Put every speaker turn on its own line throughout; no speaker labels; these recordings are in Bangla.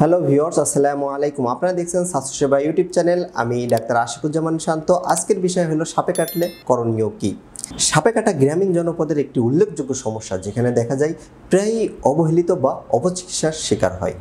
হ্যালো ভিউয়ার্স আসসালামু আলাইকুম। আপনারা দেখছেন স্বাস্থ্যসেবা ইউটিউব চ্যানেল। আমি ডাক্তার আশিকুজ্জামান শান্ত। আজকের বিষয় হলো সাপে কাটলে করণীয় কী? সাপে কাটা গ্রামীণ জনপদের একটি উল্লেখযোগ্য সমস্যা, যেখানে দেখা যায় প্রায়ই অবহেলিত বা অপচিকিৎসার শিকার হয়।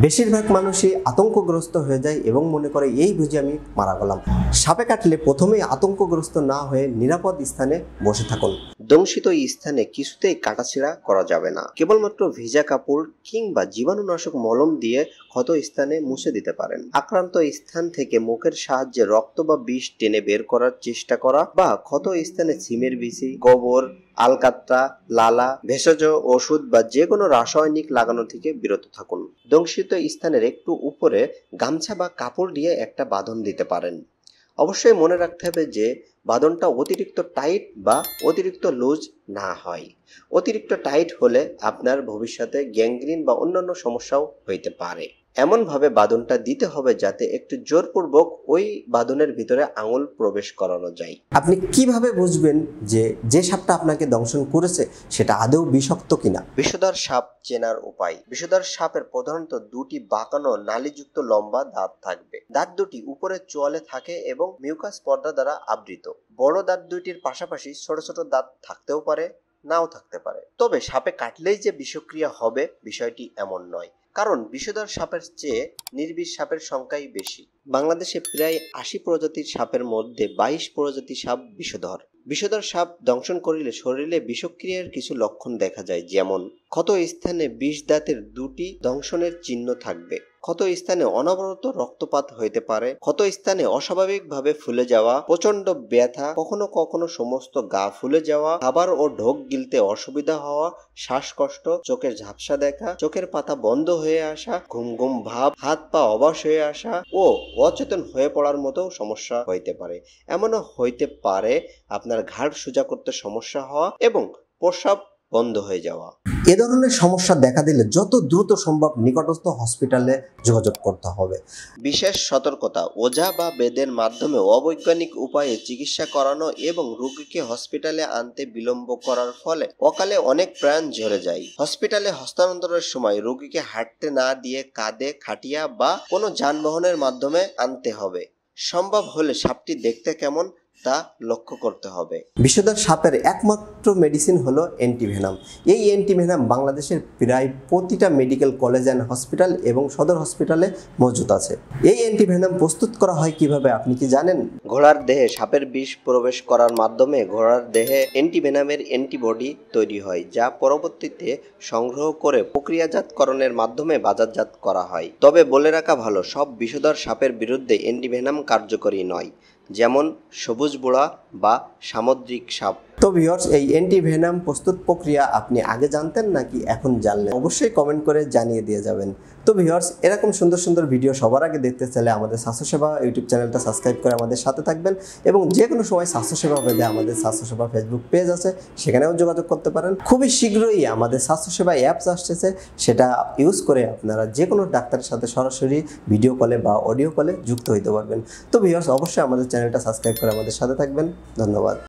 বেশিরভাগ মানুষই আতঙ্কগ্রস্ত হয়ে যায় এবং মনে করে, এই বুঝে আমি মারা গেলাম। সাপে কাটলে প্রথমেই আতঙ্কগ্রস্ত না হয়ে নিরাপদ স্থানে বসে থাকুন। দংশিত এই স্থানে কিছুতেই কাটাছিড়া করা যাবে না। কেবলমাত্র ভিজা কাপড় কিংবা জীবাণুনাশক মলম দিয়ে ক্ষত স্থানে মুছে দিতে পারেন। আক্রান্ত স্থান থেকে মুখের সাহায্যে রক্ত বা বিষ টেনে বের করার চেষ্টা করা বা ক্ষত স্থানে সিমের বিচি গোবর, আলকাত্রা, লালা, ভেষজ ওষুধ বা যে কোনো রাসায়নিক লাগানো থেকে বিরত থাকুন। দংশিত স্থানের একটু উপরে গামছা বা কাপড় দিয়ে একটা বাঁধন দিতে পারেন। অবশ্যই মনে রাখতে হবে যে বাঁধনটা অতিরিক্ত টাইট বা অতিরিক্ত লুজ না হয়। অতিরিক্ত টাইট হলে আপনার ভবিষ্যতে গ্যাংগ্রিন বা অন্যান্য সমস্যাও হইতে পারে। এমনভাবে বাঁধনটা দিতে হবে যাতে একটু জোরপূর্বক ওই বাঁধনের ভিতরে আঙুল প্রবেশ করানো যায়। আপনি কীভাবে বুঝবেন যে যে সাপটা আপনাকে দংশন করেছে সেটা আদৌ বিষাক্ত কিনা? বিষধর সাপ চেনার উপায়। বিষধর সাপের প্রধানত দুটি বাঁকানো নালীযুক্ত লম্বা দাঁত থাকবে। দাঁত দুটি উপরে চোয়ালে থাকে এবং মিউকাস পর্দা দ্বারা আবৃত। বড় দাঁত দুইটির পাশাপাশি ছোট ছোট দাঁত থাকতেও পারে। নাও থাকতে পারে। তবে সাপে কাটলেই যে বিষক্রিয়া হবে বিষয়টি এমন নয়। কারণ বিষধর সাপের চেয়ে নির্বিষ সাপের সংখ্যাই বেশি। বাংলাদেশে প্রায় আশি প্রজাতির সাপের মধ্যে বাইশ প্রজাতি সাপ বিষধর। বিষধর সাপ দংশন করিলে শরীরে বিষক্রিয়ার কিছু লক্ষণ দেখা যায়, যেমন ক্ষত স্থানে বিষ দাঁতের দুটি দংশনের চিহ্ন থাকবে। ক্ষত স্থানে অনবরত রক্তপাত হইতে পারে। ক্ষত স্থানে অস্বাভাবিকভাবে ফুলে যাওয়া প্রচণ্ড ব্যথা, কখনো কখনো সমস্ত গা ফুলে যাওয়া, খাবার ও ঢোক গিলতে অসুবিধা হওয়া, শ্বাসকষ্ট, চোখের ঝাপসা দেখা, চোখের পাতা বন্ধ হয়ে আসা, ঘুম ঘুম ভাব, হাত পা অবাস হয়ে আসা ও অচেতন হয়ে পড়ার মতো সমস্যা হইতে পারে। এমনও হইতে পারে, আপনার ঘাড় সোজা করতে সমস্যা হওয়া এবং প্রস্রাব বন্ধ হয়ে যাওয়া। এ ধরনের সমস্যা দেখা দিলে যত দ্রুত সম্ভব নিকটস্থ হসপিটালে যোগাযোগ করতে হবে। বিশেষ সতর্কতা ওঝা বা বেদের মাধ্যমে অবৈজ্ঞানিক উপায়ে চিকিৎসা করানো এবং রোগীকে হসপিটালে আনতে বিলম্ব করার ফলে অকালে অনেক প্রাণ ঝরে যায়। হসপিটালে হস্তান্তরের সময় রোগীকে হাঁটতে না দিয়ে কাঁধে খাটিয়া বা কোনো যানবাহনের মাধ্যমে আনতে হবে। সম্ভব হলে সাপটি দেখতে কেমন তা লক্ষ্য করতে হবে। বিষধর সাপের একমাত্র মেডিসিন হলো অ্যান্টিভেনাম এই অ্যান্টিভেনাম বাংলাদেশের প্রায় প্রতিটা মেডিকেল কলেজ অ্যান্ড হসপিটাল এবং সদর হসপিটালে মজুদ আছে। এই অ্যান্টিভেনাম প্রস্তুত করা হয় কীভাবে আপনি কি জানেন? ঘোড়ার দেহে সাপের বিষ প্রবেশ করার মাধ্যমে ঘোড়ার দেহে অ্যান্টিভেনামের অ্যান্টিবডি তৈরি হয় যা পরবর্তীতে সংগ্রহ করে প্রক্রিয়াজাতকরণের মাধ্যমে বাজারজাত করা হয়। তবে বলে রাখা ভালো সব বিষধর সাপের বিরুদ্ধে অ্যান্টিভেনাম কার্যকরী নয়। যেমন সবুজ বোড়া বা সামুদ্রিক সাপ। তো ভিওর্স এই অ্যান্টিভেনাম প্রস্তুত প্রক্রিয়া আপনি আগে জানতেন নাকি এখন জানলেন? অবশ্যই কমেন্ট করে জানিয়ে দিয়ে যাবেন। তো ভিওর্স এরকম সুন্দর সুন্দর ভিডিও সবার আগে দেখতে চাইলে আমাদের স্বাস্থ্যসেবা ইউটিউব চ্যানেলটা সাবস্ক্রাইব করে আমাদের সাথে থাকবেন এবং যে কোনো সময় স্বাস্থ্যসেবা বেদে আমাদের স্বাস্থ্যসেবা ফেসবুক পেজ আছে, সেখানেও যোগাযোগ করতে পারেন। খুবই শীঘ্রই আমাদের স্বাস্থ্যসেবা অ্যাপস আসতেছে, সেটা ইউজ করে আপনারা যে কোনো ডাক্তারের সাথে সরাসরি ভিডিও কলে বা অডিও কলে যুক্ত হইতে পারবেন। তো ভিওর্স অবশ্যই আমাদের চ্যানেলটা সাবস্ক্রাইব করে আমাদের সাথে থাকবেন। ধন্যবাদ।